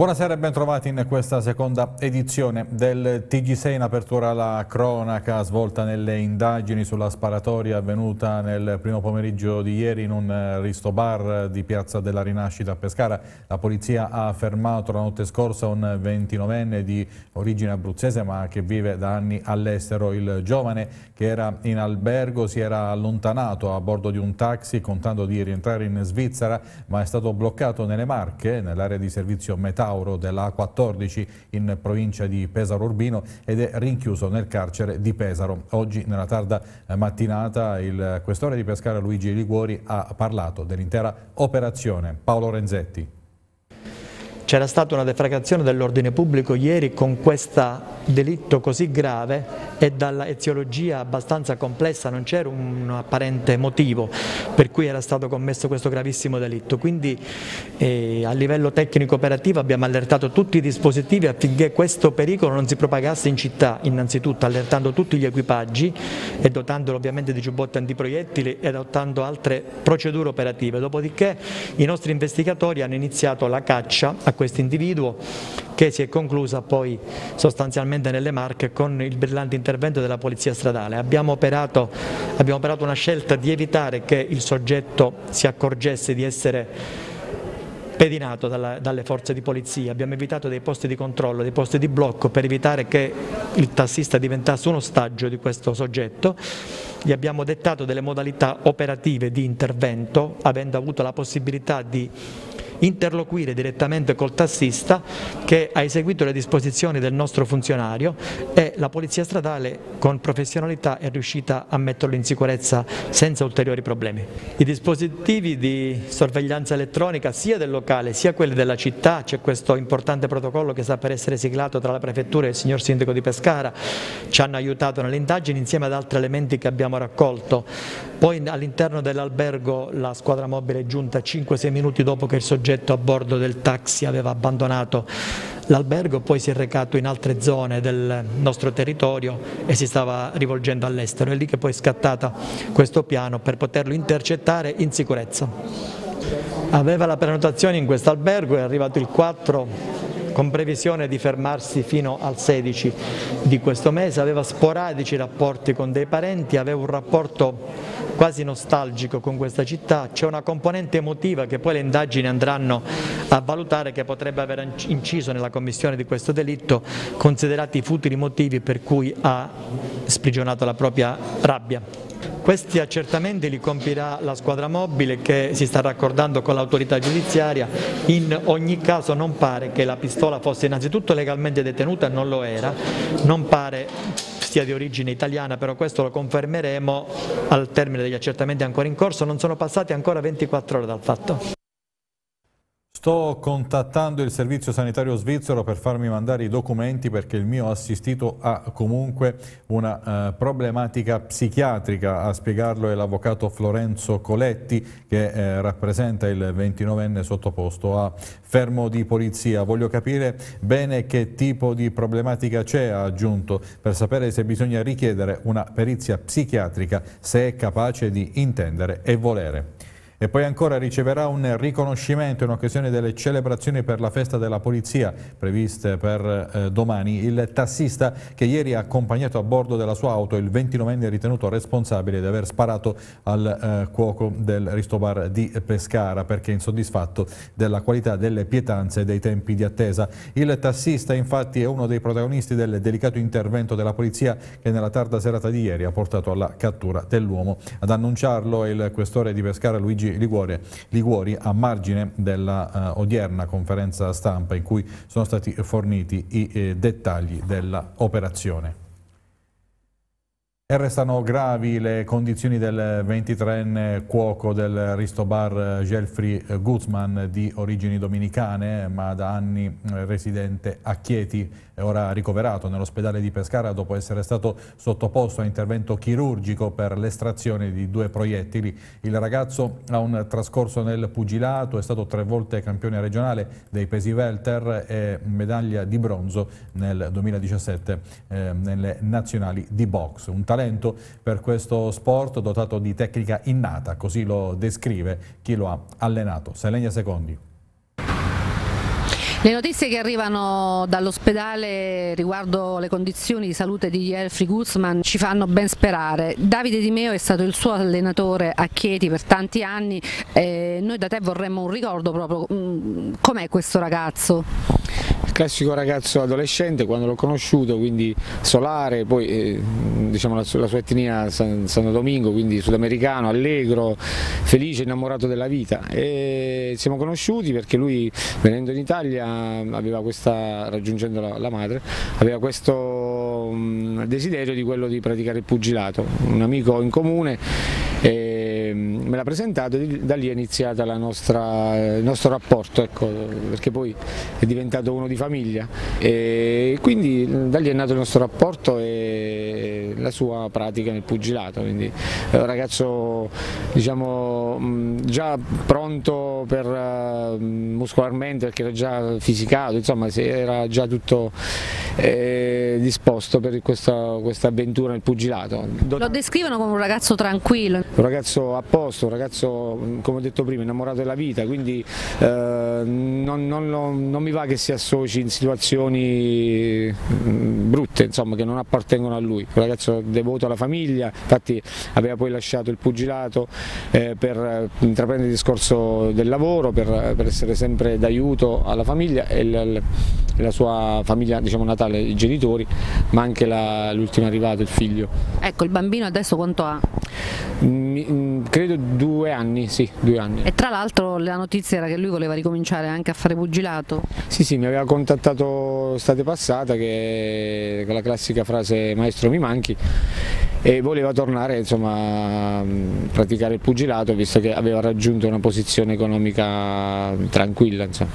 Buonasera e bentrovati in questa seconda edizione del TG6 in apertura alla cronaca svolta nelle indagini sulla sparatoria avvenuta nel primo pomeriggio di ieri in un ristobar di Piazza della Rinascita a Pescara. La polizia ha fermato la notte scorsa un 29enne di origine abruzzese ma che vive da anni all'estero. Il giovane che era in albergo si era allontanato a bordo di un taxi contando di rientrare in Svizzera ma è stato bloccato nelle Marche nell'area di servizio metà Tauro della A14 in provincia di Pesaro Urbino ed è rinchiuso nel carcere di Pesaro. Oggi nella tarda mattinata il questore di Pescara Luigi Liguori ha parlato dell'intera operazione. Paolo Renzetti. C'era stata una defragazione dell'ordine pubblico ieri con questo delitto così grave e dalla eziologia abbastanza complessa non c'era un apparente motivo per cui era stato commesso questo gravissimo delitto. Quindi eh, a livello tecnico operativo abbiamo allertato tutti i dispositivi affinché questo pericolo non si propagasse in città, innanzitutto allertando tutti gli equipaggi e dotandolo ovviamente di giubbotti antiproiettili e adottando altre procedure operative. Dopodiché i nostri investigatori hanno iniziato la caccia a questo individuo che si è conclusa poi sostanzialmente nelle Marche con il brillante intervento della Polizia Stradale. Abbiamo operato, abbiamo operato una scelta di evitare che il soggetto si accorgesse di essere pedinato dalla, dalle forze di polizia, abbiamo evitato dei posti di controllo, dei posti di blocco per evitare che il tassista diventasse un ostaggio di questo soggetto, gli abbiamo dettato delle modalità operative di intervento, avendo avuto la possibilità di interloquire direttamente col tassista che ha eseguito le disposizioni del nostro funzionario e la Polizia Stradale con professionalità è riuscita a metterlo in sicurezza senza ulteriori problemi. I dispositivi di sorveglianza elettronica sia del locale sia quelli della città, c'è questo importante protocollo che sta per essere siglato tra la Prefettura e il signor Sindaco di Pescara, ci hanno aiutato nelle indagini insieme ad altri elementi che abbiamo raccolto. Poi all'interno dell'albergo la squadra mobile è giunta 5-6 minuti dopo che il soggetto a bordo del taxi aveva abbandonato l'albergo, poi si è recato in altre zone del nostro territorio e si stava rivolgendo all'estero. È lì che poi è scattata questo piano per poterlo intercettare in sicurezza. Aveva la prenotazione in questo albergo, è arrivato il 4 con previsione di fermarsi fino al 16 di questo mese, aveva sporadici rapporti con dei parenti, aveva un rapporto quasi nostalgico con questa città, c'è una componente emotiva che poi le indagini andranno a valutare che potrebbe aver inciso nella commissione di questo delitto considerati i futili motivi per cui ha sprigionato la propria rabbia. Questi accertamenti li compirà la squadra mobile che si sta raccordando con l'autorità giudiziaria, in ogni caso non pare che la pistola fosse innanzitutto legalmente detenuta, non lo era, non pare sia di origine italiana, però questo lo confermeremo al termine degli accertamenti ancora in corso, non sono passati ancora 24 ore dal fatto. Sto contattando il servizio sanitario svizzero per farmi mandare i documenti perché il mio assistito ha comunque una eh, problematica psichiatrica. A spiegarlo è l'avvocato Florenzo Coletti che eh, rappresenta il 29enne sottoposto a fermo di polizia. Voglio capire bene che tipo di problematica c'è, ha aggiunto, per sapere se bisogna richiedere una perizia psichiatrica, se è capace di intendere e volere. E poi ancora riceverà un riconoscimento in occasione delle celebrazioni per la festa della polizia previste per eh, domani il tassista che ieri ha accompagnato a bordo della sua auto il 29enne ritenuto responsabile di aver sparato al eh, cuoco del Ristobar di Pescara perché insoddisfatto della qualità delle pietanze e dei tempi di attesa. Il tassista infatti è uno dei protagonisti del delicato intervento della polizia che nella tarda serata di ieri ha portato alla cattura dell'uomo. Ad annunciarlo il questore di Pescara Luigi Liguori, Liguori a margine della uh, odierna conferenza stampa in cui sono stati forniti i eh, dettagli dell'operazione. E restano gravi le condizioni del 23enne cuoco del Ristobar Gelfri Guzman di origini dominicane ma da anni eh, residente a Chieti ora ricoverato nell'ospedale di Pescara dopo essere stato sottoposto a intervento chirurgico per l'estrazione di due proiettili. Il ragazzo ha un trascorso nel pugilato, è stato tre volte campione regionale dei pesi welter e medaglia di bronzo nel 2017 eh, nelle nazionali di box. Un talento per questo sport dotato di tecnica innata, così lo descrive chi lo ha allenato. Selenia Secondi. Le notizie che arrivano dall'ospedale riguardo le condizioni di salute di Elfri Guzman ci fanno ben sperare. Davide Di Meo è stato il suo allenatore a Chieti per tanti anni e noi da te vorremmo un ricordo proprio. Mm, com'è questo ragazzo? Classico ragazzo adolescente quando l'ho conosciuto, quindi solare, poi eh, diciamo la, sua, la sua etnia San, San, Domingo, quindi sudamericano, allegro, felice, innamorato della vita. E siamo conosciuti perché lui venendo in Italia questa, raggiungendo la, la madre, aveva questo um, desiderio di quello di praticare il pugilato, un amico in comune e mm, me l'ha presentato e da lì è iniziato nostra, il nostro rapporto, ecco, perché poi è diventato uno di famiglia. E quindi da lì è nato il nostro rapporto e la sua pratica nel pugilato, quindi è un ragazzo diciamo, mm, già pronto per, uh, muscolarmente perché era già fisicato, insomma era già tutto eh, disposto per questa, questa, avventura nel pugilato. Lo descrivono come un ragazzo tranquillo? Un ragazzo a posto, un ragazzo come ho detto prima innamorato della vita, quindi eh, non, non, non, mi va che si associ in situazioni mm, brutte, insomma, che non appartengono a lui, un ragazzo devoto alla famiglia, infatti aveva poi lasciato il pugilato eh, per intraprendere il discorso del lavoro, per, per essere sempre d'aiuto alla famiglia e la, la sua famiglia diciamo, natale, i genitori, ma anche l'ultimo arrivato, il figlio. Ecco, il bambino adesso quanto ha? Mm, credo due anni, sì, due anni. E tra l'altro la notizia era che lui voleva ricominciare anche a fare pugilato? Sì, sì, mi aveva contattato estate passata che con la classica frase maestro mi manchi e voleva tornare insomma, a praticare il pugilato visto che aveva raggiunto una posizione economica tranquilla. Insomma.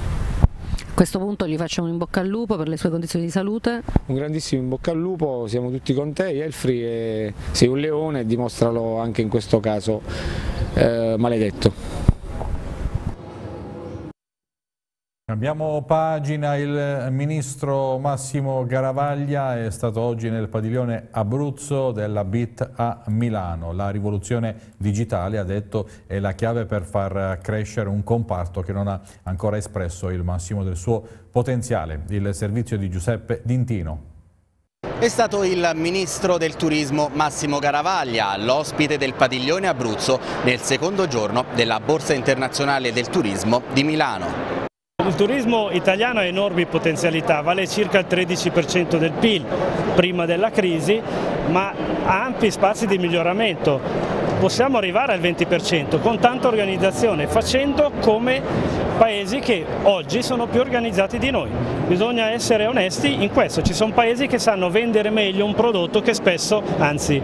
A questo punto gli facciamo un in bocca al lupo per le sue condizioni di salute. Un grandissimo in bocca al lupo, siamo tutti con te Elfri e sei un leone e dimostralo anche in questo caso eh, maledetto. Cambiamo pagina, il ministro Massimo Garavaglia è stato oggi nel padiglione Abruzzo della BIT a Milano. La rivoluzione digitale, ha detto, è la chiave per far crescere un comparto che non ha ancora espresso il massimo del suo potenziale. Il servizio di Giuseppe Dintino. È stato il ministro del turismo Massimo Garavaglia, l'ospite del padiglione Abruzzo nel secondo giorno della Borsa internazionale del turismo di Milano. Turismo italiano ha enormi potenzialità, vale circa il 13% del PIL prima della crisi, ma ha ampi spazi di miglioramento. Possiamo arrivare al 20% con tanta organizzazione, facendo come paesi che oggi sono più organizzati di noi. Bisogna essere onesti in questo, ci sono paesi che sanno vendere meglio un prodotto che spesso, anzi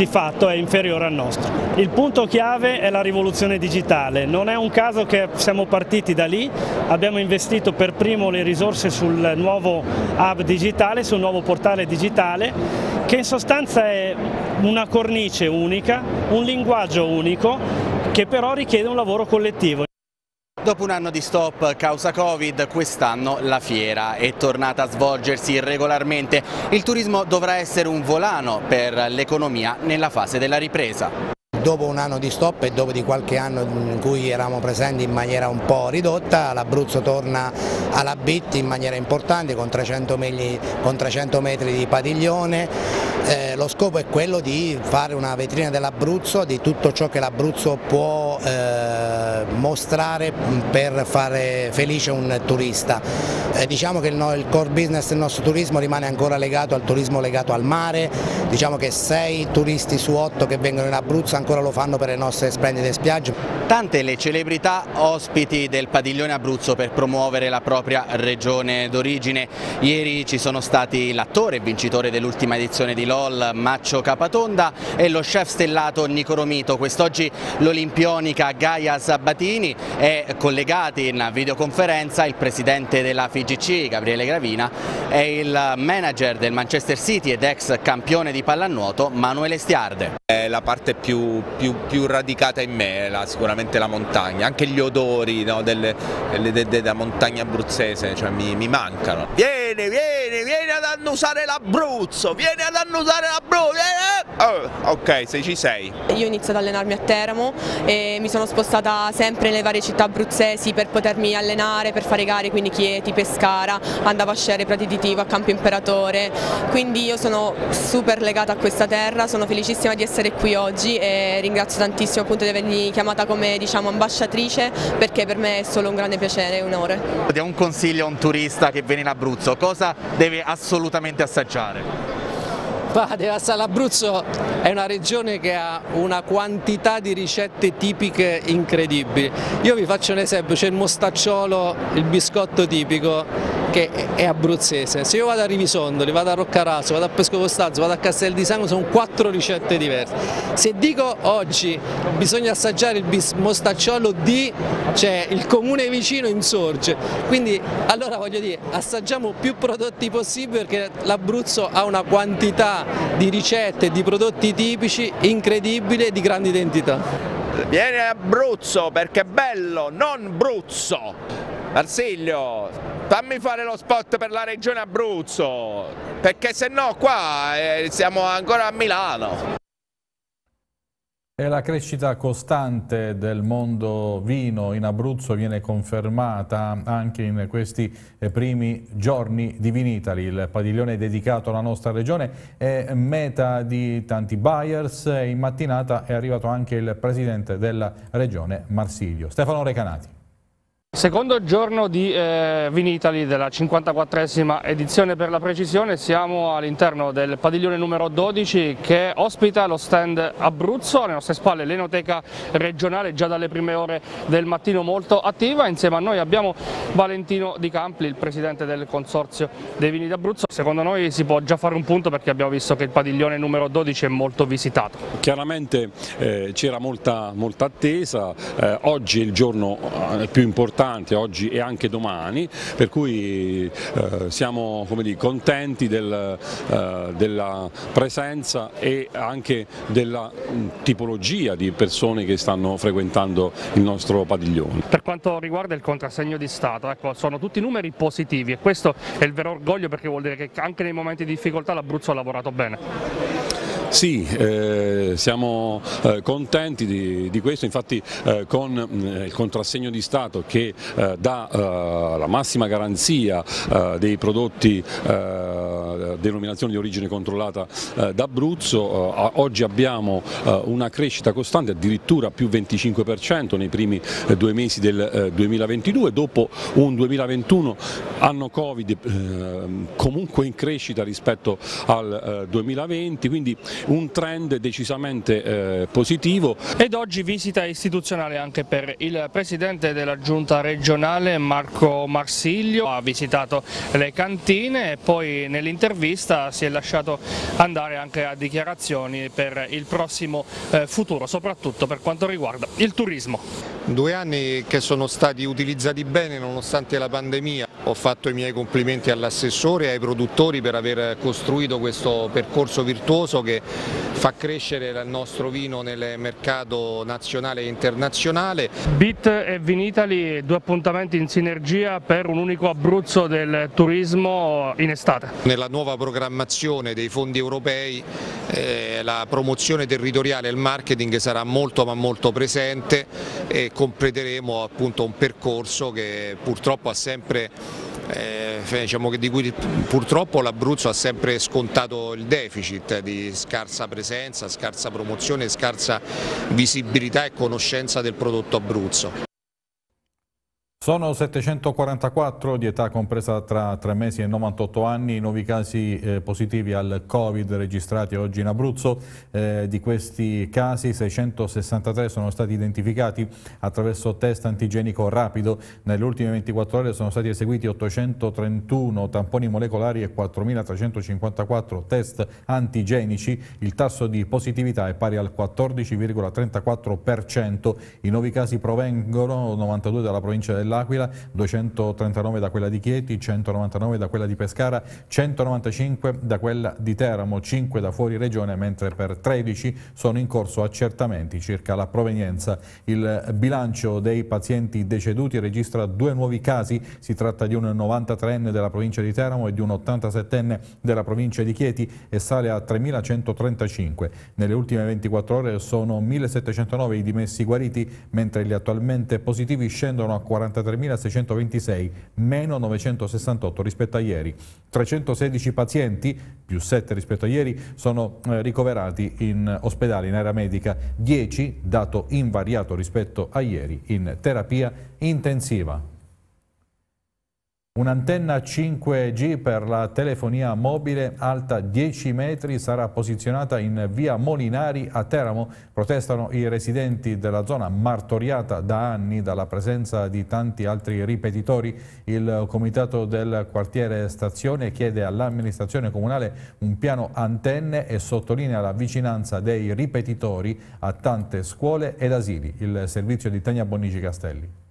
di fatto è inferiore al nostro. Il punto chiave è la rivoluzione digitale, non è un caso che siamo partiti da lì, abbiamo investito per primo le risorse sul nuovo hub digitale, sul nuovo portale digitale che in sostanza è una cornice unica, un linguaggio unico che però richiede un lavoro collettivo. Dopo un anno di stop causa Covid, quest'anno la fiera è tornata a svolgersi regolarmente. Il turismo dovrà essere un volano per l'economia nella fase della ripresa dopo un anno di stop e dopo di qualche anno in cui eravamo presenti in maniera un po' ridotta, l'Abruzzo torna alla BIT in maniera importante con 300, megli, con 300 metri di padiglione, eh, lo scopo è quello di fare una vetrina dell'Abruzzo, di tutto ciò che l'Abruzzo può eh, mostrare per fare felice un turista. Eh, diciamo che il, il core business del nostro turismo rimane ancora legato al turismo legato al mare, diciamo che 6 turisti su 8 che vengono in Abruzzo ancora ancora lo fanno per le nostre splendide spiagge. Tante le celebrità ospiti del padiglione Abruzzo per promuovere la propria regione d'origine. Ieri ci sono stati l'attore vincitore dell'ultima edizione di LOL Maccio Capatonda e lo chef stellato Nico Romito. Quest'oggi l'olimpionica Gaia Sabatini è collegati in videoconferenza il presidente della FIGC Gabriele Gravina e il manager del Manchester City ed ex campione di pallanuoto Manuele Stiarde. È la parte più più, più radicata in me, la, sicuramente la montagna, anche gli odori no, delle, delle, della montagna abruzzese cioè, mi, mi, mancano. Vieni, vieni, vieni ad annusare l'Abruzzo, vieni ad annusare l'Abruzzo, oh, ok, se ci sei. Io ho iniziato ad allenarmi a Teramo e mi sono spostata sempre nelle varie città abruzzesi per potermi allenare, per fare gare, quindi Chieti, Pescara, andavo a Scere, Prati di Tivo, a Campo Imperatore, quindi io sono super legata a questa terra, sono felicissima di essere qui oggi e ringrazio tantissimo appunto di avermi chiamata come diciamo, ambasciatrice perché per me è solo un grande piacere e un onore. Diamo un consiglio a un turista che viene in Abruzzo, cosa deve assolutamente assaggiare? L'Abruzzo è una regione che ha una quantità di ricette tipiche incredibili. Io vi faccio un esempio, c'è il mostacciolo, il biscotto tipico che è abruzzese. Se io vado a Rivisondoli, vado a Roccaraso, vado a Pescovo Stazzo, vado a Castel di Sangue, sono quattro ricette diverse. Se dico oggi bisogna assaggiare il mostacciolo di, cioè il comune vicino insorge, quindi allora voglio dire, assaggiamo più prodotti possibili perché l'Abruzzo ha una quantità di ricette di prodotti tipici incredibile e di grande identità. Vieni Abruzzo perché è bello, non Bruzzo! Arsiglio, fammi fare lo spot per la regione Abruzzo, perché se no qua eh, siamo ancora a Milano. E la crescita costante del mondo vino in Abruzzo viene confermata anche in questi eh, primi giorni di Vinitali. Il padiglione dedicato alla nostra regione è meta di tanti buyers in mattinata è arrivato anche il presidente della regione Marsilio, Stefano Recanati. Secondo giorno di eh, Vinitali della 54esima edizione per la precisione, siamo all'interno del padiglione numero 12 che ospita lo stand Abruzzo, alle nostre spalle l'enoteca regionale già dalle prime ore del mattino molto attiva, insieme a noi abbiamo Valentino Di Campli, il presidente del consorzio dei vini d'Abruzzo. Secondo noi si può già fare un punto perché abbiamo visto che il padiglione numero 12 è molto visitato. Chiaramente eh, c'era molta, molta, attesa, eh, oggi è il giorno eh, più importante importante oggi e anche domani, per cui eh, siamo dire, contenti del, eh, della presenza e anche della mm, tipologia di persone che stanno frequentando il nostro padiglione. Per quanto riguarda il contrassegno di Stato, ecco, sono tutti numeri positivi e questo è il vero orgoglio perché vuol dire che anche nei momenti di difficoltà l'Abruzzo ha lavorato bene. Sì, eh, siamo eh, contenti di, di, questo, infatti eh, con eh, il contrassegno di Stato che eh, dà eh, la massima garanzia dei prodotti denominazione di origine controllata d'Abruzzo, oggi abbiamo una crescita costante addirittura più 25% nei primi due mesi del 2022, dopo un 2021 anno Covid comunque in crescita rispetto al 2020, quindi un trend decisamente eh, positivo. Ed oggi visita istituzionale anche per il Presidente della Giunta regionale Marco Marsiglio, ha visitato le cantine e poi nell'intervista si è lasciato andare anche a dichiarazioni per il prossimo eh, futuro, soprattutto per quanto riguarda il turismo. Due anni che sono stati utilizzati bene nonostante la pandemia, ho fatto i miei complimenti all'assessore e ai produttori per aver costruito questo percorso virtuoso che fa crescere il nostro vino nel mercato nazionale e internazionale. BIT e Vinitali, due appuntamenti in sinergia per un unico Abruzzo del turismo in estate. Nella nuova programmazione dei fondi europei eh, la promozione territoriale e il marketing sarà molto ma molto presente e completeremo appunto un percorso che purtroppo ha sempre eh, diciamo di cui purtroppo l'Abruzzo ha sempre scontato il deficit di scarsa presenza, scarsa promozione, scarsa visibilità e conoscenza del prodotto Abruzzo. Sono 744 di età compresa tra 3 mesi e 98 anni i nuovi casi eh, positivi al Covid registrati oggi in Abruzzo. Eh, di questi casi 663 sono stati identificati attraverso test antigenico rapido. Nelle ultime 24 ore sono stati eseguiti 831 tamponi molecolari e 4.354 test antigenici. Il tasso di positività è pari al 14,34%. I nuovi casi provengono 92 dalla provincia del dell'Aquila, 239 da quella di Chieti, 199 da quella di Pescara, 195 da quella di Teramo, 5 da fuori regione, mentre per 13 sono in corso accertamenti circa la provenienza. Il bilancio dei pazienti deceduti registra due nuovi casi, si tratta di un 93enne della provincia di Teramo e di un 87enne della provincia di Chieti e sale a 3.135. Nelle ultime 24 ore sono 1.709 i dimessi guariti, mentre gli attualmente positivi scendono a 43.626, meno 968 rispetto a ieri. 316 pazienti, più 7 rispetto a ieri, sono eh, ricoverati in ospedale in area medica, 10, dato invariato rispetto a ieri, in terapia intensiva. Un'antenna 5G per la telefonia mobile alta 10 metri sarà posizionata in via Molinari a Teramo. Protestano i residenti della zona martoriata da anni dalla presenza di tanti altri ripetitori. Il comitato del quartiere Stazione chiede all'amministrazione comunale un piano antenne e sottolinea la vicinanza dei ripetitori a tante scuole ed asili. Il servizio di Tania Bonici Castelli.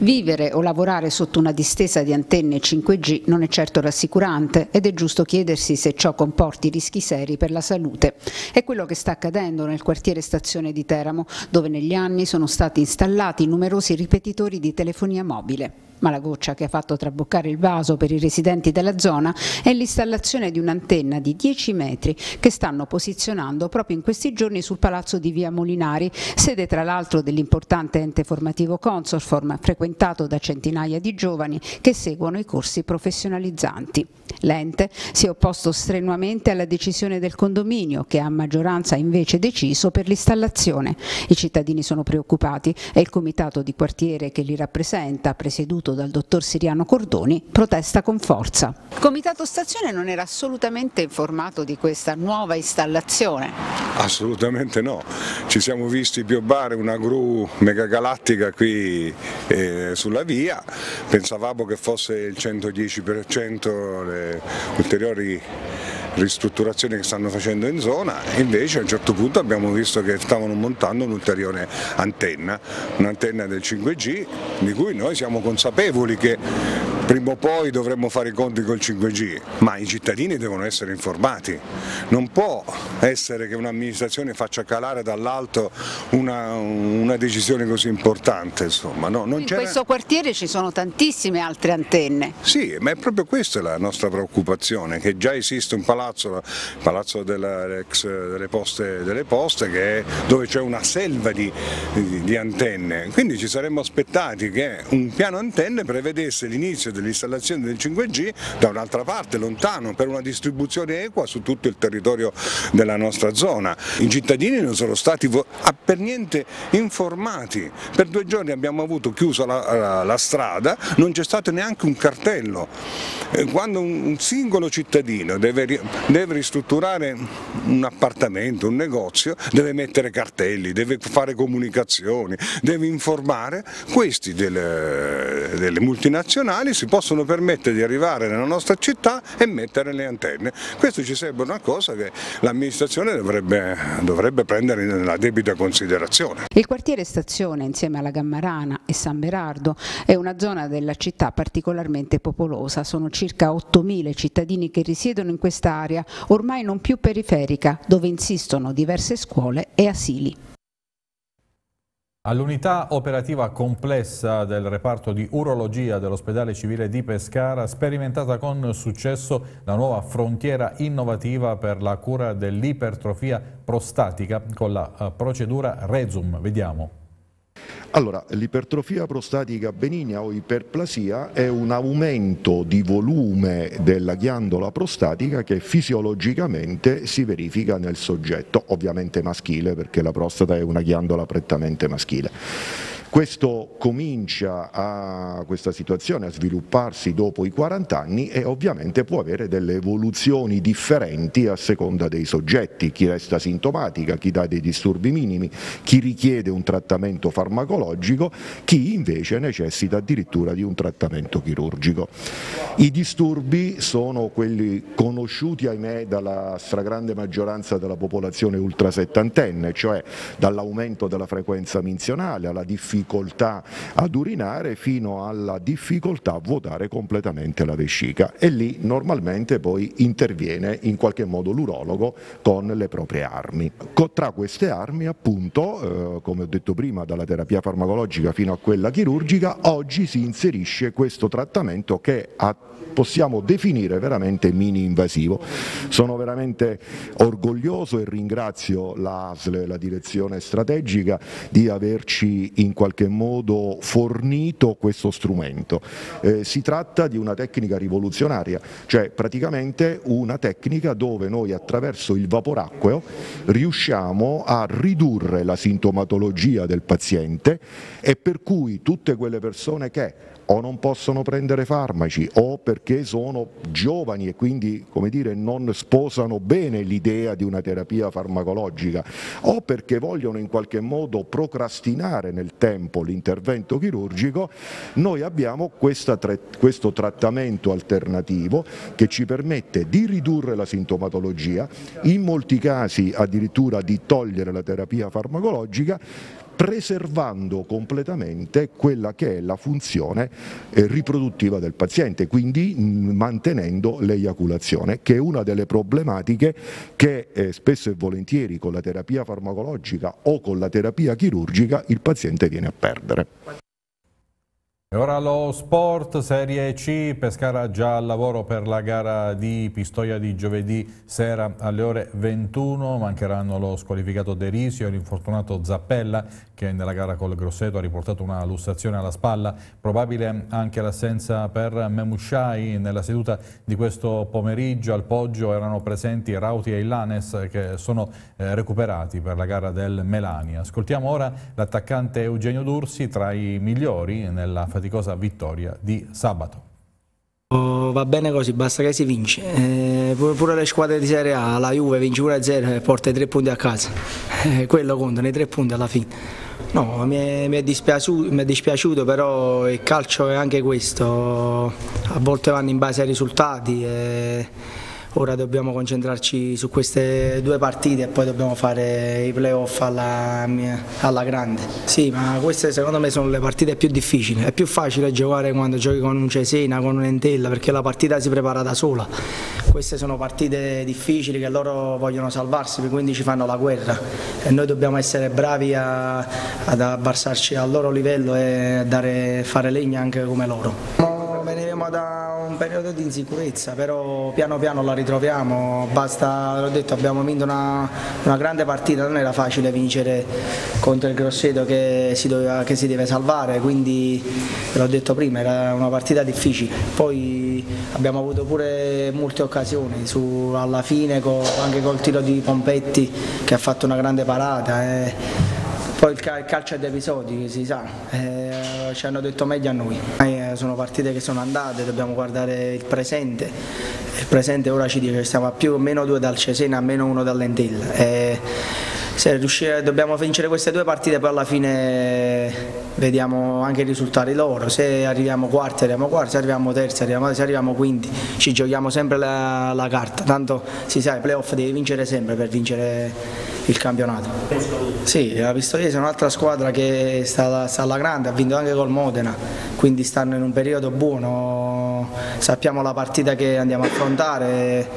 Vivere o lavorare sotto una distesa di antenne 5G non è certo rassicurante ed è giusto chiedersi se ciò comporti rischi seri per la salute. È quello che sta accadendo nel quartiere Stazione di Teramo, dove negli anni sono stati installati numerosi ripetitori di telefonia mobile ma la goccia che ha fatto traboccare il vaso per i residenti della zona è l'installazione di un'antenna di 10 metri che stanno posizionando proprio in questi giorni sul palazzo di Via Molinari, sede tra l'altro dell'importante ente formativo Consorform, frequentato da centinaia di giovani che seguono i corsi professionalizzanti. L'ente si è opposto strenuamente alla decisione del condominio che a maggioranza ha invece deciso per l'installazione. I cittadini sono preoccupati e il comitato di quartiere che li rappresenta, presieduto presieduto dal dottor Siriano Cordoni, protesta con forza. Il Comitato Stazione non era assolutamente informato di questa nuova installazione? Assolutamente no, ci siamo visti piobbare una gru megagalattica qui eh, sulla via, pensavamo che fosse il 110% le ulteriori ristrutturazioni che stanno facendo in zona, invece a un certo punto abbiamo visto che stavano montando un'ulteriore antenna, un'antenna del 5G di cui noi siamo consapevoli che prima o poi dovremmo fare i conti col 5G, ma i cittadini devono essere informati. Non può essere che un'amministrazione faccia calare dall'alto una, una, decisione così importante. Insomma. No, in questo quartiere ci sono tantissime altre antenne. Sì, ma è proprio questa la nostra preoccupazione, che già esiste un palazzo, il palazzo della, delle, poste, delle, poste, è, dove c'è una selva di, di, di antenne. Quindi ci saremmo aspettati che un piano antenne prevedesse l'inizio dell'installazione del 5G da un'altra parte, lontano, per una distribuzione equa su tutto il territorio della nostra zona. I cittadini non sono stati per niente informati, per due giorni abbiamo avuto chiusa la, la, la strada, non c'è stato neanche un cartello. Eh, quando un singolo cittadino deve, deve ristrutturare un appartamento, un negozio, deve mettere cartelli, deve fare comunicazioni, deve informare, questi delle, delle multinazionali si possono permettere di arrivare nella nostra città e mettere le antenne. Questo ci sembra una cosa che l'amministrazione dovrebbe, dovrebbe prendere nella debita considerazione. Il quartiere Stazione insieme alla Gammarana e San Berardo è una zona della città particolarmente popolosa, sono circa 8.000 cittadini che risiedono in quest'area, ormai non più periferica, dove insistono diverse scuole e asili. All'unità operativa complessa del reparto di urologia dell'ospedale civile di Pescara, sperimentata con successo la nuova frontiera innovativa per la cura dell'ipertrofia prostatica con la eh, procedura Rezum. Vediamo. Allora, l'ipertrofia prostatica benigna o iperplasia è un aumento di volume della ghiandola prostatica che fisiologicamente si verifica nel soggetto, ovviamente maschile perché la prostata è una ghiandola prettamente maschile. Questo comincia a, questa situazione a svilupparsi dopo i 40 anni e ovviamente può avere delle evoluzioni differenti a seconda dei soggetti, chi resta sintomatica, chi dà dei disturbi minimi, chi richiede un trattamento farmacologico, chi invece necessita addirittura di un trattamento chirurgico. I disturbi sono quelli conosciuti ahimè dalla stragrande maggioranza della popolazione ultrasettantenne, cioè dall'aumento della frequenza minzionale alla difficoltà difficoltà ad urinare fino alla difficoltà a vuotare completamente la vescica e lì normalmente poi interviene in qualche modo l'urologo con le proprie armi. Tra queste armi appunto, eh, come ho detto prima, dalla terapia farmacologica fino a quella chirurgica, oggi si inserisce questo trattamento che ha possiamo definire veramente mini invasivo. Sono veramente orgoglioso e ringrazio l'ASL, la direzione strategica, di averci in qualche modo fornito questo strumento. Eh, si tratta di una tecnica rivoluzionaria, cioè praticamente una tecnica dove noi attraverso il vaporacqueo riusciamo a ridurre la sintomatologia del paziente e per cui tutte quelle persone che o non possono prendere farmaci o perché sono giovani e quindi come dire, non sposano bene l'idea di una terapia farmacologica o perché vogliono in qualche modo procrastinare nel tempo l'intervento chirurgico, noi abbiamo questa, questo trattamento alternativo che ci permette di ridurre la sintomatologia, in molti casi addirittura di togliere la terapia farmacologica preservando completamente quella che è la funzione eh, riproduttiva del paziente, quindi mm, mantenendo l'eiaculazione, che è una delle problematiche che eh, spesso e volentieri con la terapia farmacologica o con la terapia chirurgica il paziente viene a perdere. E ora lo sport, Serie C, Pescara già al lavoro per la gara di Pistoia di giovedì sera alle ore 21, mancheranno lo squalificato Derisio e l'infortunato Zappella che nella gara col Grosseto ha riportato una lussazione alla spalla, probabile anche l'assenza per Memushai. Nella seduta di questo pomeriggio, al Poggio erano presenti Rauti e Illanes che sono eh, recuperati per la gara del Melania. Ascoltiamo ora l'attaccante Eugenio Dursi tra i migliori nella faticosa vittoria di sabato. Oh, va bene così, basta che si vince. Eh, pure le squadre di Serie A, la Juve vince 1-0 e porta i tre punti a casa. Eh, quello contano, i tre punti alla fine. No, mi è, mi, è mi è, dispiaciuto, però il calcio è anche questo, a volte vanno in base ai risultati. E ora dobbiamo concentrarci su queste due partite e poi dobbiamo fare i playoff alla, alla grande. Sì, ma queste secondo me sono le partite più difficili, è più facile giocare quando giochi con un Cesena, con un Entella, perché la partita si prepara da sola. Queste sono partite difficili che loro vogliono salvarsi, quindi ci fanno la guerra e noi dobbiamo essere bravi a, ad abbassarci al loro livello e dare, fare legna anche come loro. Venivamo da un periodo di insicurezza, però piano piano la ritroviamo, basta, l'ho detto, abbiamo vinto una, una, grande partita, non era facile vincere contro il Grosseto che si, doveva, che si deve salvare, quindi l'ho detto prima, era una partita difficile. Poi abbiamo avuto pure molte occasioni, su, alla fine con, anche col tiro di Pompetti che ha fatto una grande parata. Eh. Poi il, calcio è d'episodi, si sa, eh, ci hanno detto meglio a noi. Eh, sono partite che sono andate, dobbiamo guardare il presente. Il presente ora ci dice che stiamo a più o meno due dal Cesena, a meno uno dall'Entella. Eh, se riuscire, dobbiamo vincere queste due partite poi alla fine vediamo anche i risultati loro, se arriviamo quarti arriviamo quarti, se arriviamo terzi arriviamo, se arriviamo quinti, ci giochiamo sempre la, la carta, tanto si sa i playoff devi vincere sempre per vincere il campionato. Sì, la Pistoiese è un'altra squadra che sta, sta alla grande, ha vinto anche col Modena, quindi stanno in un periodo buono, sappiamo la partita che andiamo a affrontare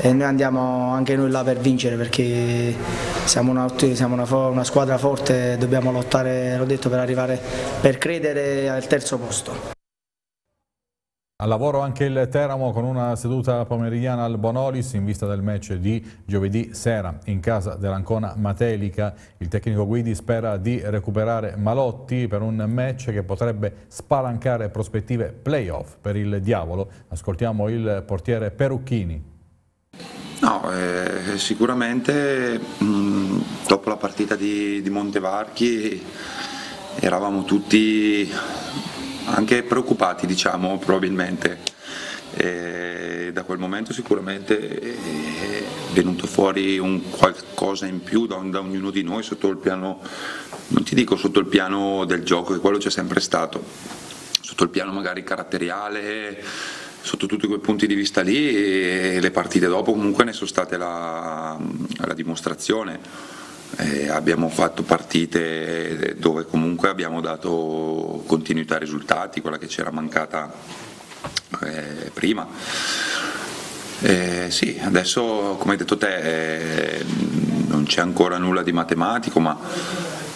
e noi andiamo anche noi là per vincere perché siamo una, siamo una, una squadra forte dobbiamo lottare, l'ho detto, per arrivare, per credere al terzo posto. Al lavoro anche il Teramo con una seduta pomeridiana al Bonolis in vista del match di giovedì sera in casa dell'Ancona Matelica. Il tecnico Guidi spera di recuperare Malotti per un match che potrebbe spalancare prospettive playoff per il Diavolo. Ascoltiamo il portiere Perucchini. No, eh, sicuramente mh, dopo la partita di, di Montevarchi eravamo tutti anche preoccupati, diciamo, probabilmente. E da quel momento sicuramente è venuto fuori un qualcosa in più da, da, ognuno di noi sotto il piano, non ti dico sotto il piano del gioco, che quello c'è sempre stato, sotto il piano magari caratteriale, sotto tutti quei punti di vista lì e le partite dopo comunque ne sono state la, la dimostrazione. Eh, abbiamo fatto partite dove comunque abbiamo dato continuità ai risultati, quella che c'era mancata eh, prima. Eh, sì, adesso come hai detto te eh, non c'è ancora nulla di matematico, ma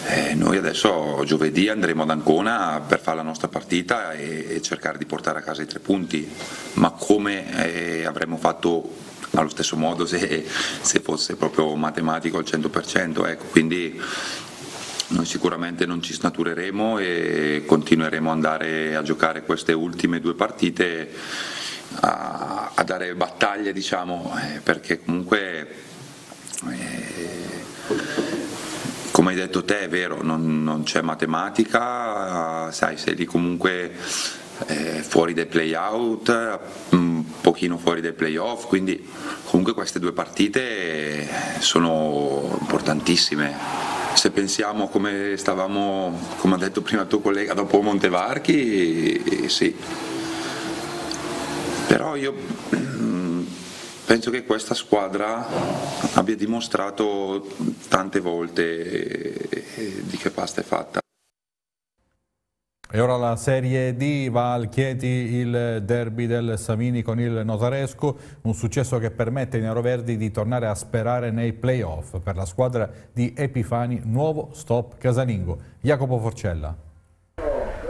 eh, noi adesso giovedì andremo ad Ancona per fare la nostra partita e, e cercare di portare a casa i tre punti, ma come eh, avremmo fatto allo stesso modo se, se, fosse proprio matematico al 100%, ecco, quindi noi sicuramente non ci snatureremo e continueremo ad andare a giocare queste ultime due partite a, a dare battaglie diciamo, eh, perché comunque eh, come hai detto te è vero, non, non c'è matematica, sai, sei lì comunque eh, fuori dai play-out, un pochino fuori dai play-off, quindi comunque queste due partite sono importantissime. Se pensiamo come stavamo, come ha detto prima il tuo collega, dopo Montevarchi, sì. Però io Penso che questa squadra abbia dimostrato tante volte di che pasta è fatta. E ora la Serie D va al Chieti il derby del Savini con il Notaresco, un successo che permette ai neroverdi di tornare a sperare nei playoff per la squadra di Epifani, nuovo stop casalingo. Jacopo Forcella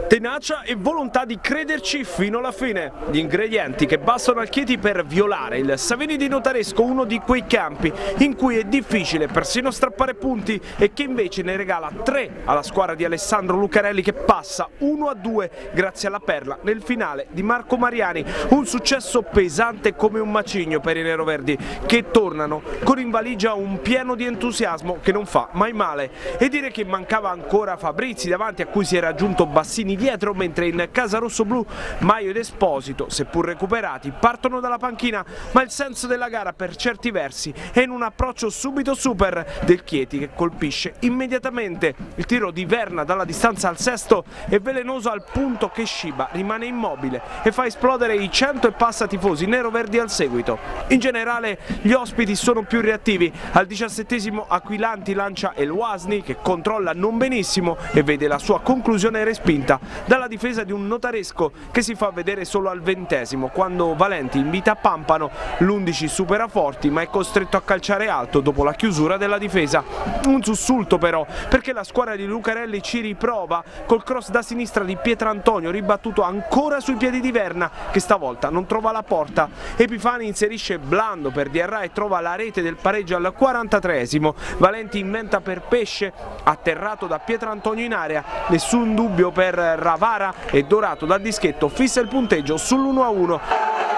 tenacia e volontà di crederci fino alla fine. Gli ingredienti che bastano al Chieti per violare il Savini di Notaresco, uno di quei campi in cui è difficile persino strappare punti e che invece ne regala tre alla squadra di Alessandro Lucarelli che passa 1 a 2 grazie alla perla nel finale di Marco Mariani. Un successo pesante come un macigno per i neroverdi che tornano con in valigia un pieno di entusiasmo che non fa mai male. E dire che mancava ancora Fabrizi davanti a cui si era aggiunto Bassini dietro, mentre in casa rossoblu Maio ed Esposito, seppur recuperati, partono dalla panchina, ma il senso della gara per certi versi è in un approccio subito super del Chieti che colpisce immediatamente. Il tiro di Verna dalla distanza al sesto è velenoso al punto che Shiba rimane immobile e fa esplodere i 100 e passa tifosi nero-verdi al seguito. In generale gli ospiti sono più reattivi, al diciassettesimo Aquilanti lancia El Wasni che controlla non benissimo e vede la sua conclusione respinta dalla difesa di un notaresco che si fa vedere solo al ventesimo quando Valenti invita Pampano, l'11 supera Forti ma è costretto a calciare alto dopo la chiusura della difesa. Un sussulto però perché la squadra di Lucarelli ci riprova col cross da sinistra di Pietrantonio ribattuto ancora sui piedi di Verna che stavolta non trova la porta. Epifani inserisce Blando per Diarra e trova la rete del pareggio al 43esimo. Valenti inventa per Pesce atterrato da Pietrantonio in area, nessun dubbio per Ravara e Dorato dal dischetto fissa il punteggio sull'1-1.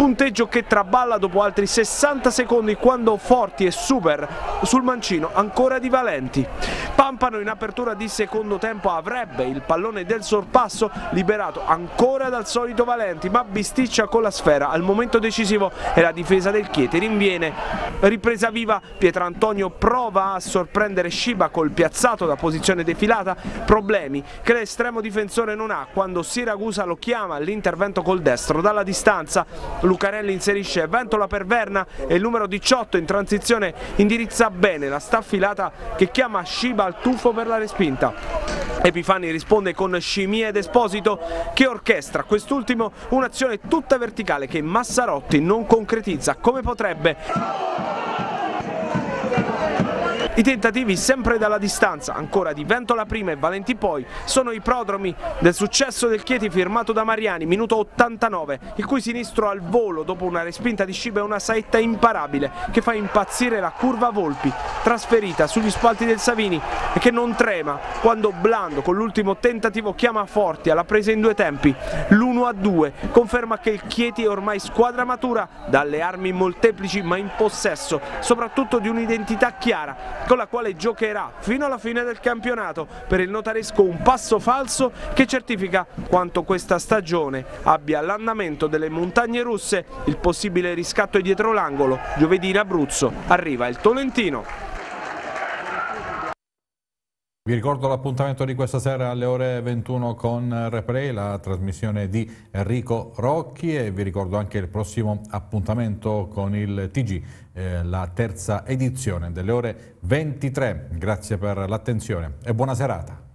Punteggio che traballa dopo altri 60 secondi quando Forti e Super sul mancino ancora di Valenti. Pampano in apertura di secondo tempo avrebbe il pallone del sorpasso liberato ancora dal solito Valenti ma bisticcia con la sfera al momento decisivo e la difesa del Chieti rinviene. Ripresa viva Pietrantonio prova a sorprendere Shiba col piazzato da posizione defilata, problemi che l'estremo difensore non ha quando Siragusa lo chiama all'intervento col destro dalla distanza Lucarelli inserisce Ventola per Verna e il numero 18 in transizione indirizza bene la staffilata che chiama Shiba al tuffo per la respinta. Epifani risponde con Scimia ed Esposito che orchestra quest'ultimo un'azione tutta verticale che Massarotti non concretizza come potrebbe. I tentativi sempre dalla distanza, ancora di Ventola prima e Valenti poi, sono i prodromi del successo del Chieti firmato da Mariani, minuto 89, il cui sinistro al volo dopo una respinta di Sciba è una saetta imparabile che fa impazzire la curva Volpi, trasferita sugli spalti del Savini e che non trema quando Blando con l'ultimo tentativo chiama Forti alla presa in due tempi. L'1 a 2 conferma che il Chieti è ormai squadra matura dalle armi molteplici ma in possesso, soprattutto di un'identità chiara con la quale giocherà fino alla fine del campionato. Per il notaresco un passo falso che certifica quanto questa stagione abbia l'andamento delle montagne russe, il possibile riscatto è dietro l'angolo, giovedì in Abruzzo arriva il Tolentino. Vi ricordo l'appuntamento di questa sera alle ore 21 con Replay, la trasmissione di Enrico Rocchi e vi ricordo anche il prossimo appuntamento con il TG, eh, la terza edizione delle ore 23. Grazie per l'attenzione e buona serata.